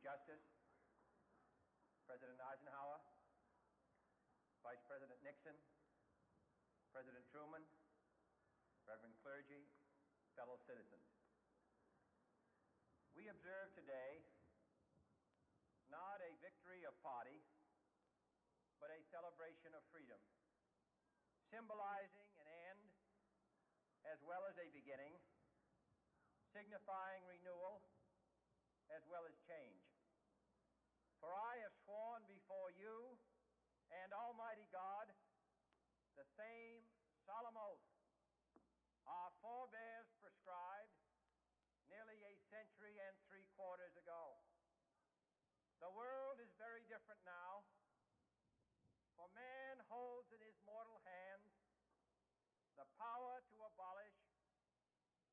Justice, President Eisenhower, Vice President Nixon, President Truman, Reverend clergy, fellow citizens. We observe today not a victory of party, but a celebration of freedom, symbolizing an end as well as a beginning, signifying renewal as well as change. For I have sworn before you and Almighty God the same solemn oath our forebears prescribed nearly a century and three quarters ago. The world is very different now, for man holds in his mortal hands the power to abolish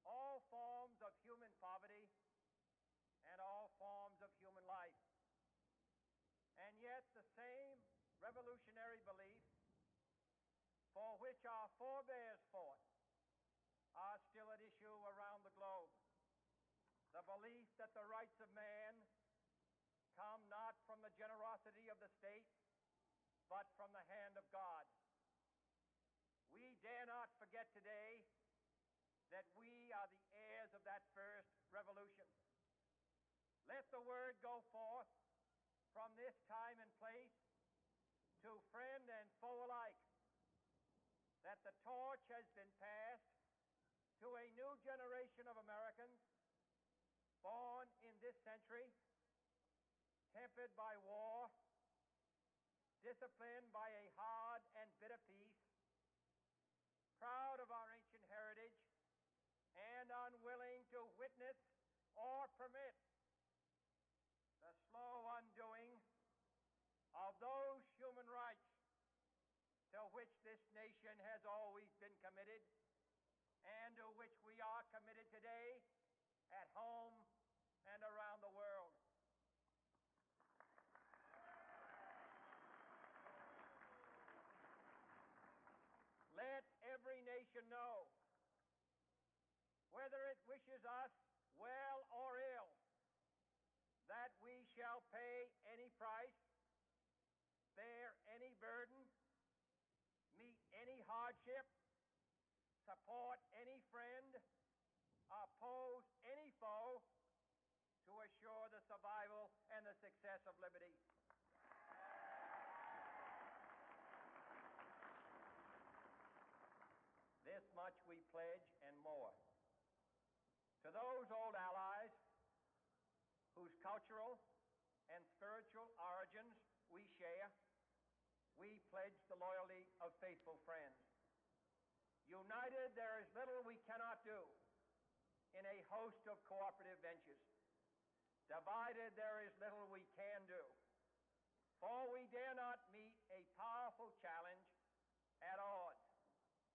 all forms of human poverty and all forms of human life. And yet, the same revolutionary beliefs for which our forebears fought are still at issue around the globe. The belief that the rights of man come not from the generosity of the state, but from the hand of God. Dare not forget today that we are the heirs of that first revolution. Let the word go forth from this time and place to friend and foe alike that the torch has been passed to a new generation of Americans born in this century, tempered by war, disciplined by a hard and bitter peace, proud of our ancient heritage, and unwilling to witness or permit the slow undoing of those human rights to which this nation has always been committed and to which we are committed today at home and around the world. Let every nation know, whether it wishes us well or ill, that we shall pay any price, bear any burden, meet any hardship, support any friend, oppose any foe to assure the survival and the success of liberty. This much we pledge and more. To those old allies whose cultural and spiritual origins we share, we pledge the loyalty of faithful friends. United, there is little we cannot do in a host of cooperative ventures. Divided, there is little we can do. For we dare not meet a powerful challenge at odds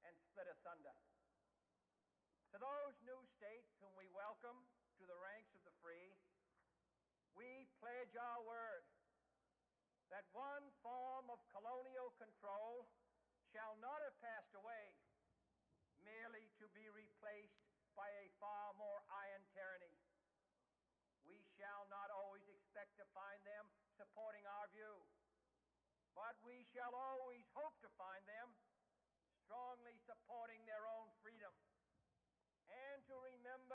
and split asunder. To those new states whom we welcome to the ranks of the free, we pledge our word that one form of colonial control shall not have passed away merely to be replaced by a far more iron tyranny. We shall not always expect to find them supporting our view, but we shall always hope to find them strongly supporting their own freedom. And to remember